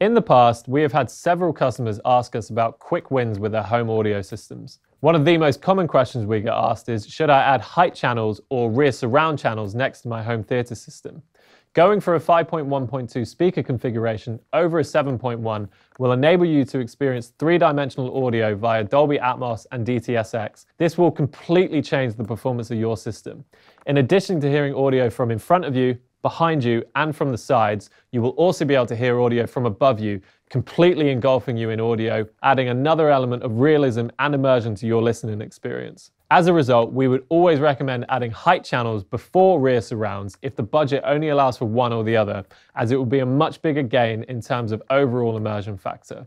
In the past, we have had several customers ask us about quick wins with their home audio systems. One of the most common questions we get asked is, should I add height channels or rear surround channels next to my home theatre system? Going for a 5.1.2 speaker configuration over a 7.1 will enable you to experience three-dimensional audio via Dolby Atmos and DTS:X. This will completely change the performance of your system. In addition to hearing audio from in front of you, behind you, and from the sides, you will also be able to hear audio from above you, completely engulfing you in audio, adding another element of realism and immersion to your listening experience. As a result, we would always recommend adding height channels before rear surrounds if the budget only allows for one or the other, as it will be a much bigger gain in terms of overall immersion factor.